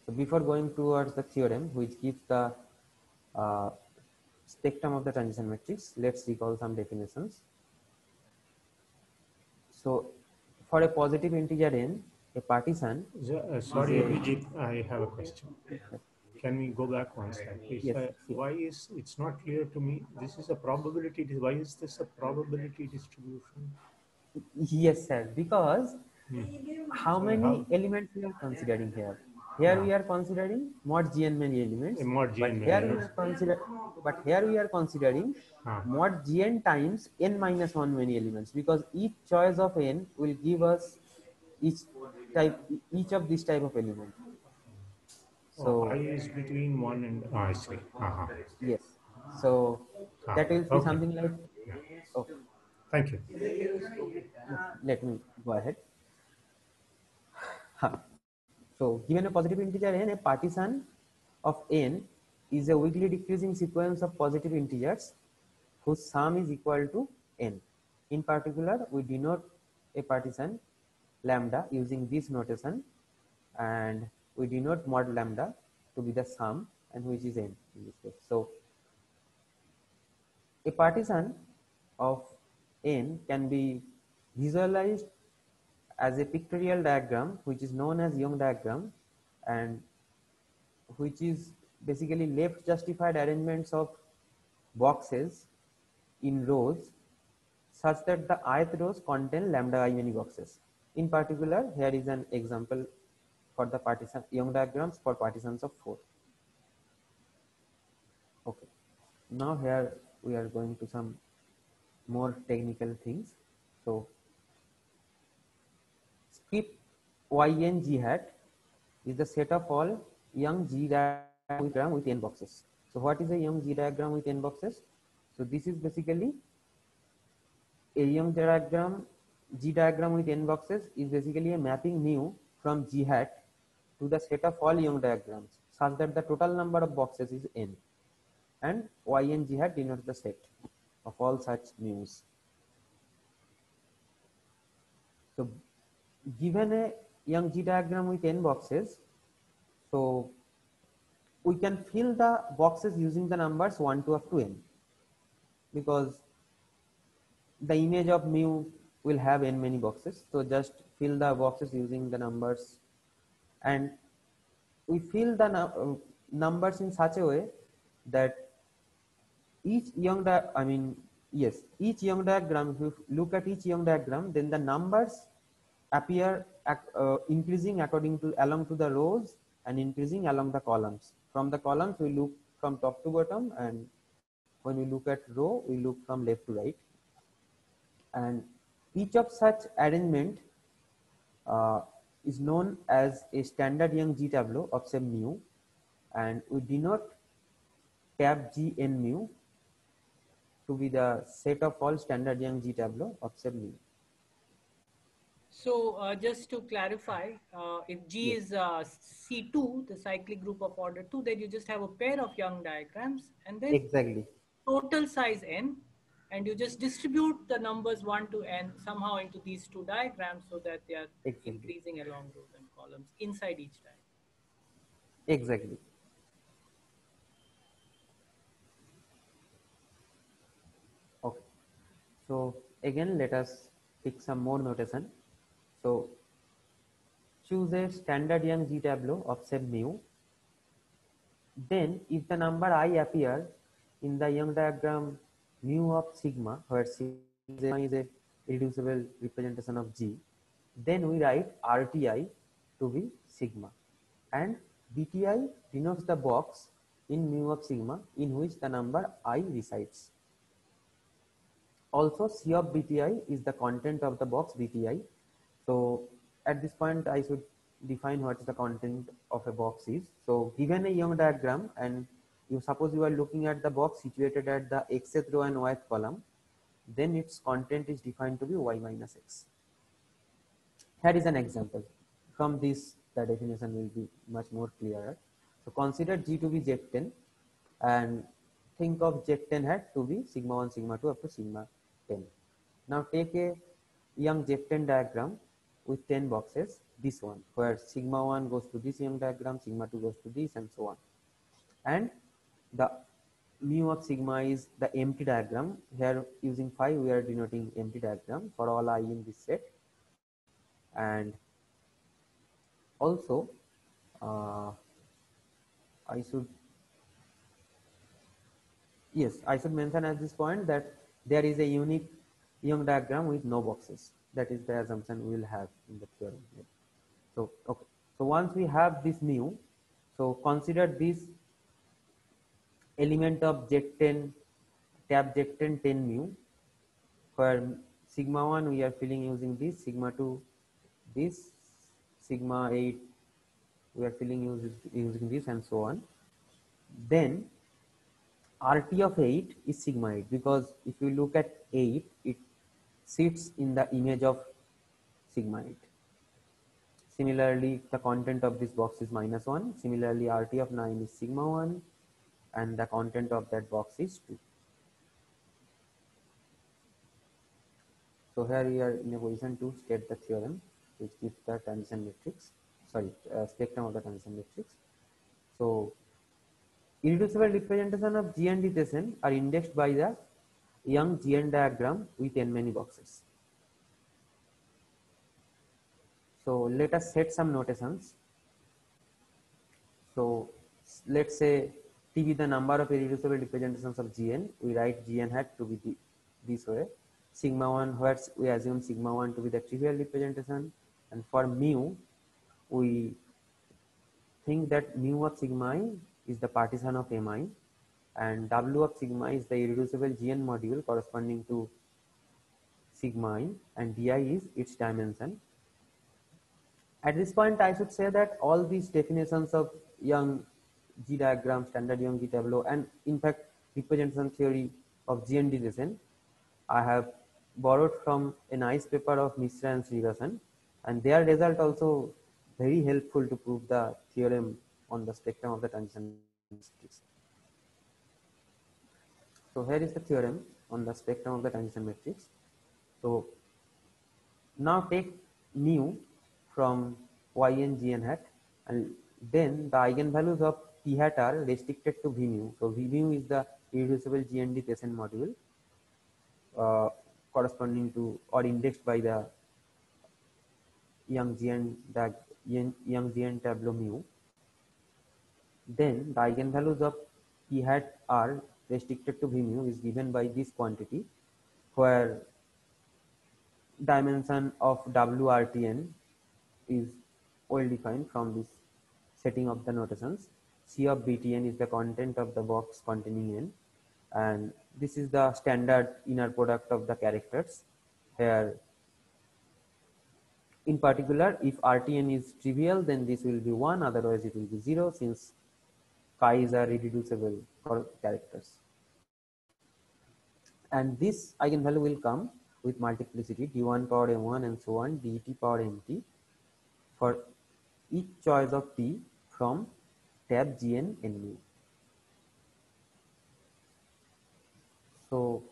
So before going towards the theorem which gives the uh, spectrum of the transition matrix, let's recall some definitions. So for a positive integer n, a partition. Uh, sorry, Abhijit, I have a question. Can we go back one slide, please? Yes, Uh. Why is, it's not clear to me, this is a probability, why is this a probability distribution? Yes, sir. Because how many elements we are considering here? Here we are considering mod gn many elements. Mod But here we are consider, but here we are considering Ah. mod gn times n minus one many elements because each choice of n will give us each type, each of this type of element. So So I is between one and, oh, I see. Uh-huh. yes, so Ah, that will be okay. something like. Okay. Thank you. let me go ahead. Huh. So given a positive integer n, a partition of n is a weakly decreasing sequence of positive integers whose sum is equal to n. In particular, we denote a partition lambda using this notation and we denote mod lambda to be the sum and which is n in this case. So a partition of n can be visualized as a pictorial diagram which is known as Young diagram and which is basically left justified arrangements of boxes in rows such that the ith rows contain lambda i many boxes In particular, here is an example for the partition Young diagrams for partitions of 4. Okay. Now here we are going to some more technical things. So script yn g hat is the set of all young g diagram with n boxes. So what is a young g diagram with n boxes? So this is basically a young diagram G diagram with n boxes is basically a mapping mu from G hat to the set of all Young diagrams such that the total number of boxes is n and yn G hat denotes the set of all such mu's. So given a Young G diagram with n boxes, so we can fill the boxes using the numbers 1 to up to n because the image of mu will have n many boxes. So just fill the boxes using the numbers and we fill the numbers in such a way that each young I mean yes each young diagram if you look at each young diagram then the numbers appear uh, increasing according to along to the rows and increasing along the columns from the columns we look from top to bottom and when we look at row we look from left to right and each of such arrangement uh, is known as a standard Young G tableau of same mu and we denote tab G n mu to be the set of all standard Young G tableau of same mu. So uh, just to clarify, uh, if G yes. is uh, C2, the cyclic group of order 2, then you just have a pair of Young diagrams and then exactly total size n and you just distribute the numbers 1 to n somehow into these two diagrams so that they are exactly. increasing along rows and columns inside each diagram. Exactly. Okay. So again, let us pick some more notation. So choose a standard Young G tableau of same mu. Then if the number i appear in the Young diagram mu of sigma, where sigma is a reducible representation of G, then we write RTI to be sigma and BTI denotes the box in mu of sigma in which the number i resides. Also C of BTI is the content of the box BTI. So at this point I should define what the content of a box is. So given a Young diagram and you suppose you are looking at the box situated at the xth row and yth column, then its content is defined to be y minus x. Here is an example. From this, the definition will be much more clearer. So consider G to be Z10 and think of Z10 hat to be sigma 1, sigma 2 up to sigma 10. Now take a young Z10 diagram with 10 boxes, this one, where sigma 1 goes to this young diagram, sigma 2 goes to this and so on. And the mu of sigma is the empty diagram. Here using phi, we are denoting empty diagram for all i in this set. And also uh, I should yes I should mention at this point that there is a unique Young diagram with no boxes. That is the assumption we will have in the theorem. So okay. So once we have this mu, so consider this element of Z10 tab Z10 10 mu where sigma 1 we are filling using this sigma 2 this sigma 8 we are filling using, using this and so on then rt of 8 is sigma 8 because if you look at 8 it sits in the image of sigma 8 similarly the content of this box is minus 1 similarly rt of 9 is sigma 1 and the content of that box is 2. So here we are in a position to state the theorem which gives the transition matrix, sorry, uh, spectrum of the transition matrix. So irreducible representation of G and Dithesen are indexed by the young GN diagram with n many boxes. So let us set some notations. So let's say T be the number of irreducible representations of Gn. We write Gn hat to be the, this way. Sigma 1, where we assume sigma 1 to be the trivial representation, And for mu, we think that mu of sigma i is the partition of mi and W of sigma is the irreducible GN module corresponding to sigma i and di is its dimension. At this point, I should say that all these definitions of Young G diagram, standard Young G tableau, and in fact, representation theory of GND descent, I have borrowed from a nice paper of Mishra and and their result also very helpful to prove the theorem on the spectrum of the transition matrix. So here is the theorem on the spectrum of the transition matrix. So now take mu from yn gn hat and then the eigenvalues of p hat are restricted to v mu. So v mu is the irreducible GND descent module uh, corresponding to or indexed by the young GN the young GN tableau mu. Then the eigenvalues of p hat are restricted to v mu is given by this quantity where dimension of WRTN is well defined from this setting of the notations. C of BTN is the content of the box containing N and this is the standard inner product of the characters here in particular if RTN is trivial then this will be 1 otherwise it will be 0 since chi's are irreducible for characters. And this eigenvalue will come with multiplicity d1 power m1 and so on dt power mt for each choice of t from tab gn. So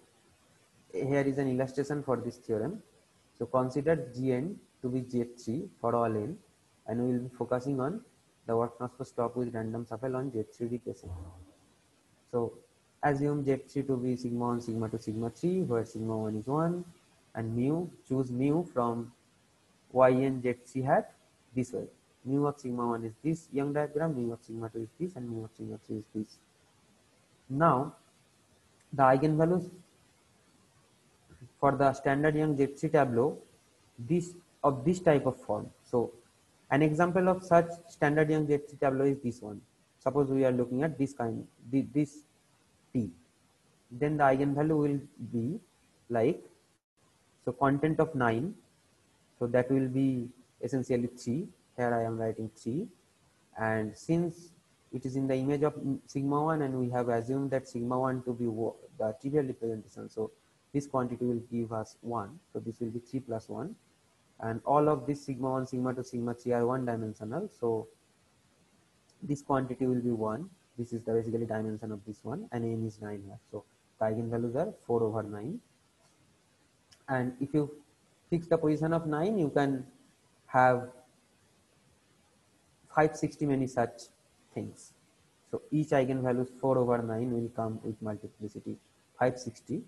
here is an illustration for this theorem. So consider gn to be z3 for all n and we will be focusing on the warp transpose top with random shuffle on Z3D cases. So assume Z3 to be sigma 1, sigma 2, sigma 3, where sigma 1 is 1, and mu, choose mu from yn Z3 hat this way. Mu of sigma 1 is this Young diagram, mu of sigma 2 is this, and mu of sigma 3 is this. Now, the eigenvalues for the standard Young Z3 tableau, this of this type of form. So an example of such standard Young Z3 tableau is this one. Suppose we are looking at this kind, this T. Then the eigenvalue will be like, so content of 9. So that will be essentially 3. Here I am writing 3. And since it is in the image of sigma 1 and we have assumed that sigma 1 to be the trivial representation. So this quantity will give us 1. So this will be 3 plus 1 and all of this sigma 1 sigma 2 sigma 3 are one dimensional. So this quantity will be 1 this is the basically dimension of this one. And n is 9 here. So the eigenvalues are 4 over 9 and if you fix the position of 9 you can have 560 many such things. So each eigenvalues 4 over 9 will come with multiplicity 560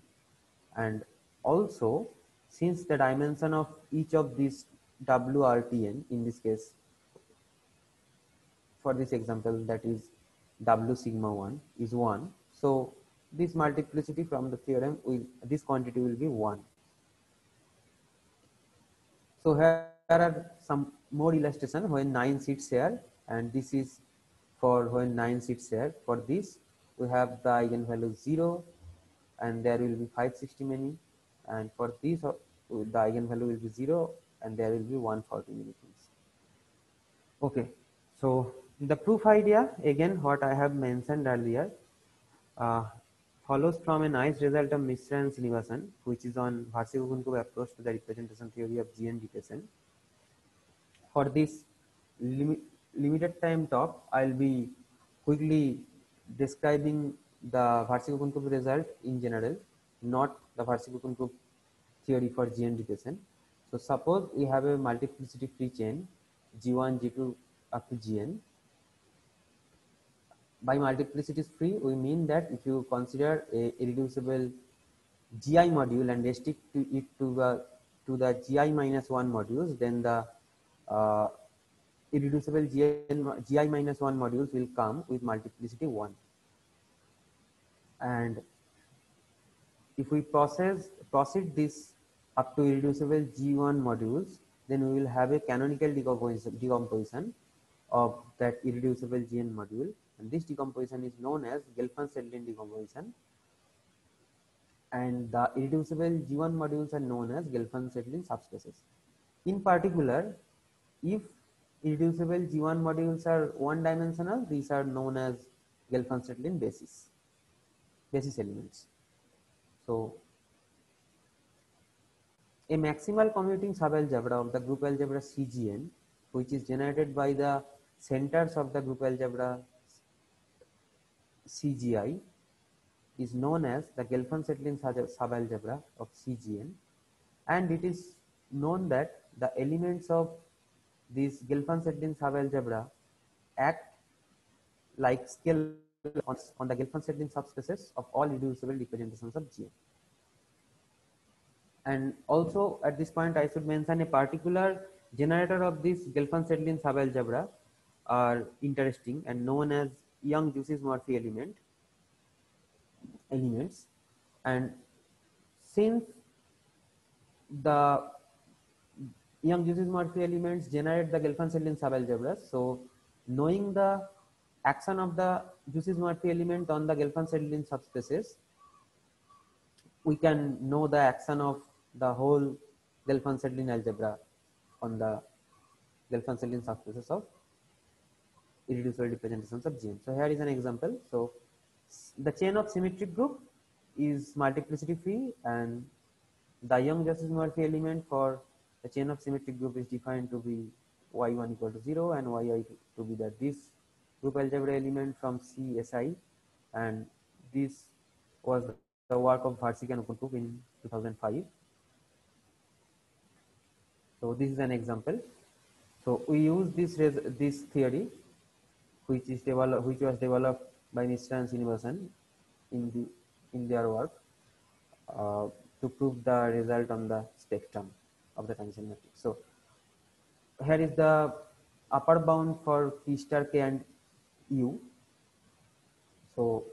and also since the dimension of each of these WRTN in this case for this example that is W sigma 1 is 1 so this multiplicity from the theorem will this quantity will be 1 so here are some more illustration when 9 sits here and this is for when 9 sits here. For this we have the eigenvalue 0 and there will be 560 many and for these uh, the eigenvalue will be 0 and there will be 140 milliseconds. Okay, so the proof idea again what I have mentioned earlier uh, follows from a nice result of Mishra and Srinivasan which is on Vershik-Okounkov approach to the representation theory of GN descent. For this lim limited time talk, I'll be quickly describing the Vershik-Okounkov result in general, not the Vershik-Okounkov theory for GN descent. So suppose we have a multiplicity free chain G1, G2 up to Gn. By multiplicity free, we mean that if you consider a irreducible GI module and restrict to it to the to the GI minus one modules, then the uh, irreducible GN, GI minus one modules will come with multiplicity one. And if we process proceed this up to irreducible G1 modules then we will have a canonical decomposition, decomposition of that irreducible GN module and this decomposition is known as Gelfand-Tsetlin decomposition and the irreducible G1 modules are known as Gelfand-Tsetlin subspaces. In particular, if irreducible G1 modules are one dimensional, these are known as Gelfand-Tsetlin basis, basis elements. So, a maximal commuting subalgebra of the group algebra CGN, which is generated by the centers of the group algebra CGI, is known as the Gelfand-Tsetlin subalgebra of CGN, and it is known that the elements of this Gelfand-Tsetlin subalgebra act like scale on, on the Gelfand-Tsetlin subspaces of all reducible representations of GN. And also at this point, I should mention a particular generator of this Gelfand-Tsetlin subalgebra are interesting and known as Young Jucys Murphy element elements. And since the Young Jucys Murphy elements generate the Gelfand-Tsetlin subalgebras, so knowing the action of the Jucys Murphy element on the Gelfand-Tsetlin subspaces, we can know the action of the whole Gelfand-Tsetlin algebra on the Gelfand-Tsetlin subspaces of irreducible representations of GN. So here is an example. So the chain of symmetric group is multiplicity free and the Young Jucys Murphy element for the chain of symmetric group is defined to be y1 equal to 0 and yi to be that this group algebra element from CSI and this was the work of Vershik and Okounkov in 2005. So this is an example. So we use this this theory, which is developed, which was developed by Mishra and in the in their work uh, to prove the result on the spectrum of the transition matrix. So here is the upper bound for P star K and U. So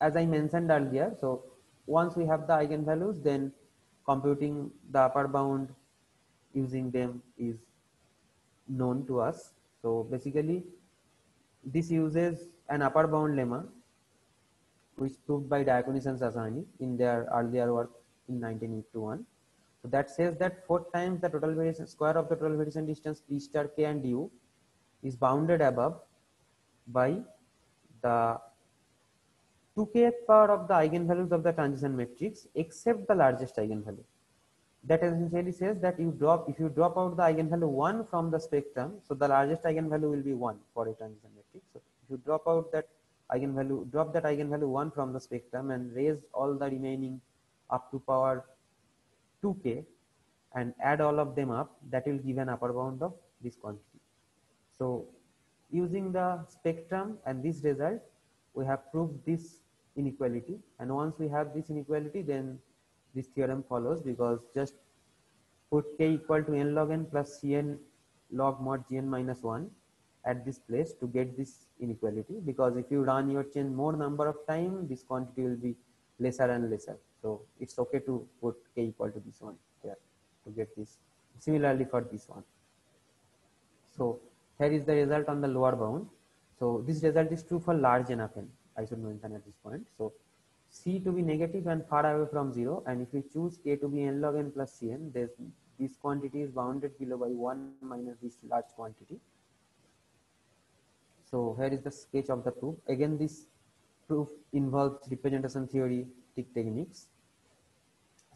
as I mentioned earlier, so once we have the eigenvalues, then computing the upper bound using them is known to us. So basically this uses an upper bound lemma which proved by Diaconis and Shahshahani in their earlier work in 1981. So that says that four times the total variation square of the total variation distance P star K and U is bounded above by the 2kth power of the eigenvalues of the transition matrix except the largest eigenvalue. That essentially says that you drop if you drop out the eigenvalue 1 from the spectrum, so the largest eigenvalue will be 1 for a transition matrix. So if you drop out that eigenvalue, drop that eigenvalue 1 from the spectrum and raise all the remaining up to power 2k and add all of them up, that will give an upper bound of this quantity. So using the spectrum and this result, we have proved this inequality. And once we have this inequality, then this theorem follows because just put k equal to n log n plus cn log mod gn minus 1 at this place to get this inequality. Because if you run your chain more number of time this quantity will be lesser and lesser. So it's okay to put k equal to this one here to get this. Similarly for this one. So here is the result on the lower bound. So this result is true for large enough n. I should mention at this point. So c to be negative and far away from 0 and if we choose k to be n log n plus cn this this quantity is bounded below by 1 minus this large quantity. So here is the sketch of the proof. Again, this proof involves representation theory techniques.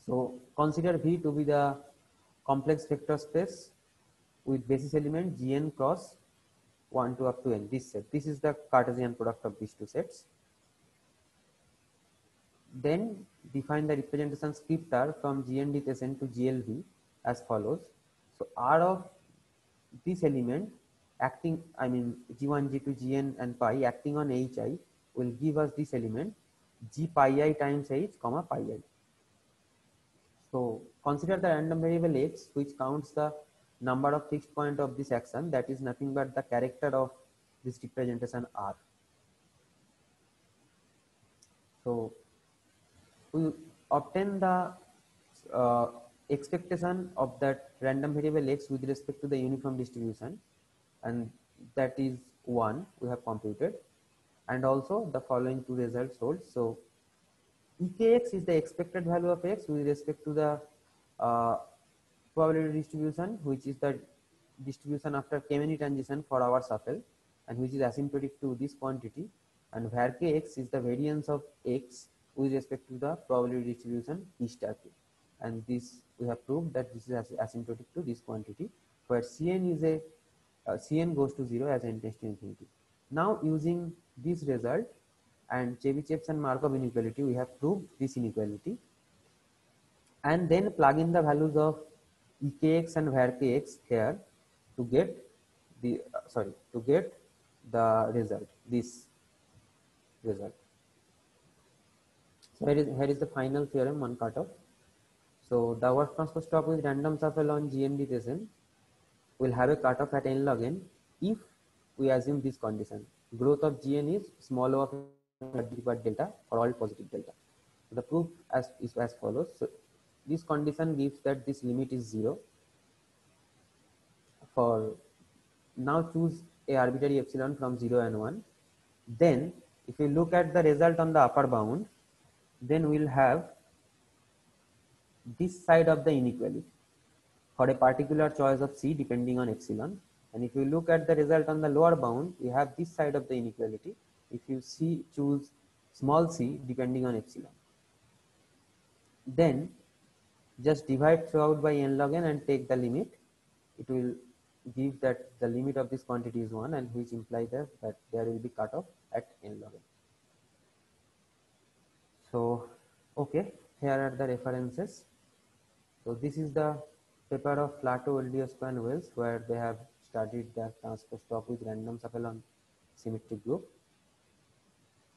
So consider V to be the complex vector space with basis element Gn cross 1 to up to n, this set. This is the Cartesian product of these two sets. Then define the representation script R from Gn with Sn to GLV as follows. So R of this element acting, I mean G1, G2, Gn and pi acting on Hi will give us this element G pi i times H comma pi i. So consider the random variable X which counts the number of fixed point of this action that is nothing but the character of this representation R. So we obtain the uh, expectation of that random variable x with respect to the uniform distribution and that is 1 we have computed and also the following two results hold. So EKX is the expected value of x with respect to the uh, probability distribution which is the distribution after k-many transition for our shuffle and which is asymptotic to this quantity. And where kx is the variance of x with respect to the probability distribution E star k and this we have proved that this is asymptotic to this quantity where Cn is a uh, Cn goes to 0 as n tends to infinity. Now using this result and Chebyshev's and Markov inequality we have proved this inequality. And then plug in the values of ekx and var kx here to get the uh, sorry to get the result this result. So here is, here is the final theorem on cutoff. So the warp transpose top with random shuffle on GND descent will have a cutoff at n log n if we assume this condition. Growth of Gn is small of delta for all positive delta. So the proof as is as follows. So this condition gives that this limit is zero. For now choose a arbitrary epsilon from 0 and 1 then if you look at the result on the upper bound then we'll have this side of the inequality for a particular choice of c depending on epsilon. And if you look at the result on the lower bound we have this side of the inequality. If you see choose small c depending on epsilon. Then just divide throughout by n log n and take the limit it will give that the limit of this quantity is 1 and which implies that, that there will be cutoff at n log n. So, okay, here are the references. So, this is the paper of Flatto, Odlyzko and Wales where they have studied the transpose top with random shuffle on symmetric group.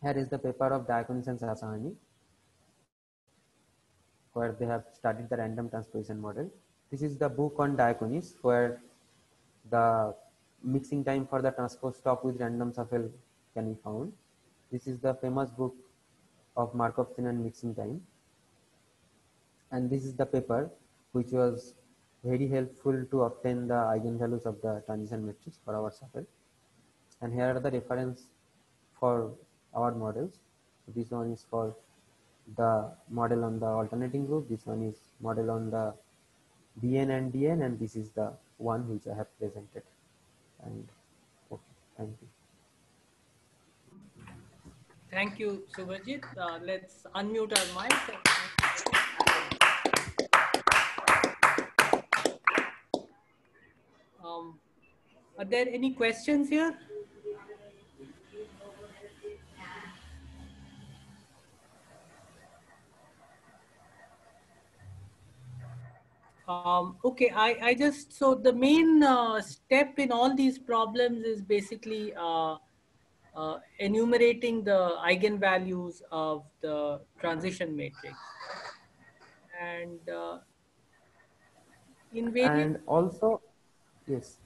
Here is the paper of Diaconis and Shahshahani where they have studied the random transposition model. This is the book on Diaconis where the mixing time for the transpose top with random shuffle can be found. This is the famous book of Markov chain mixing time. And this is the paper which was very helpful to obtain the eigenvalues of the transition matrix for our shuffle. And here are the reference for our models. This one is for the model on the alternating group. This one is model on the Bn and Dn and this is the one which I have presented. And okay, thank you. Thank you, Subhajit. Uh, let's unmute our mics. Um, are there any questions here? Um, okay, I, I just, so the main uh, step in all these problems is basically uh, uh, enumerating the eigenvalues of the transition matrix. And uh, in various, And also, yes,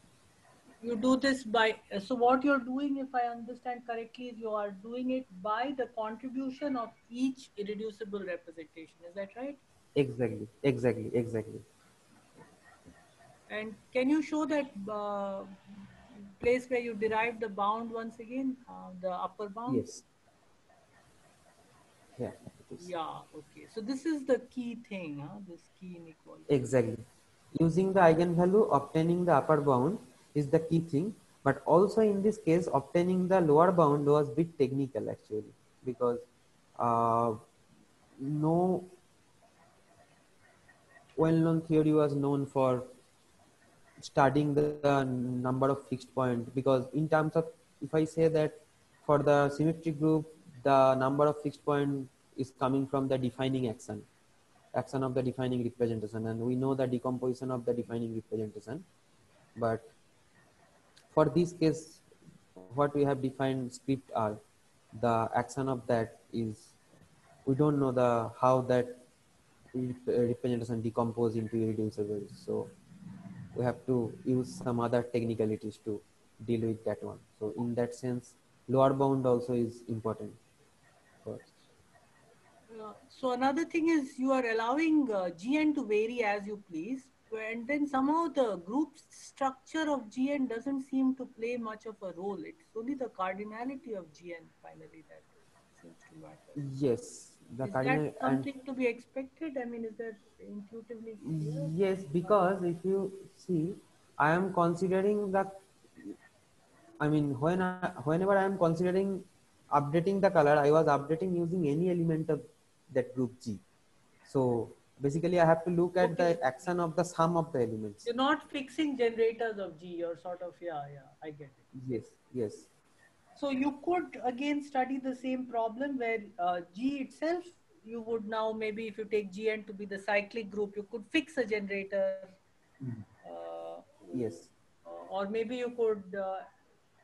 you do this by, so what you're doing, if I understand correctly, is you are doing it by the contribution of each irreducible representation. Is that right? exactly, exactly, exactly. And can you show that uh, place where you derived the bound once again, uh, the upper bound? Yes. Yeah. Yeah, okay. So this is the key thing, huh? this key inequality. Exactly. Using the eigenvalue, obtaining the upper bound is the key thing. But also in this case, obtaining the lower bound was bit technical actually because uh, no well-known theory was known for studying the, the number of fixed point because in terms of if I say that for the symmetric group, the number of fixed point is coming from the defining action, action of the defining representation, and we know the decomposition of the defining representation. But for this case, what we have defined script R, the action of that is we don't know the how that representation decompose into irreducible. So we have to use some other technicalities to deal with that one. So in that sense, lower bound also is important. Uh, so another thing is you are allowing uh, GN to vary as you please, and then somehow the group structure of GN doesn't seem to play much of a role. It's only the cardinality of GN finally that seems to matter. Yes, the is that something to be expected? I mean, is that intuitively clear? yes, because if you see, I am considering the. I mean, when I, whenever I am considering updating the color, I was updating using any element of that group G. So basically, I have to look at Okay. the action of the sum of the elements. You're not fixing generators of G. You're sort of yeah, yeah. I get it. Yes, yes, So you could again study the same problem where uh, G itself, you would now maybe if you take Gn to be the cyclic group, you could fix a generator. Uh, yes. or maybe you could, uh,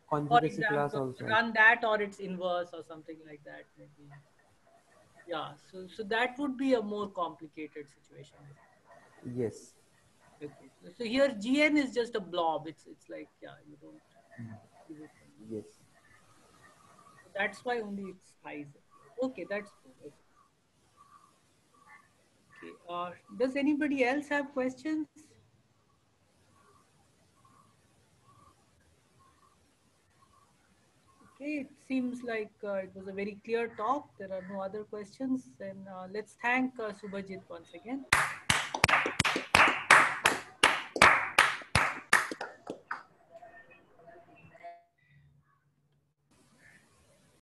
for Conjugacy class example, also. run that or its inverse or something like that. Maybe. Yeah. So so that would be a more complicated situation. Yes, Okay. So, so here Gn is just a blob. It's it's like yeah, you don't. give it- yes. That's why only it's size. Okay, that's good. Okay. Uh, does anybody else have questions? Okay, it seems like uh, it was a very clear talk. There are no other questions. And uh, let's thank uh, Subhajit once again.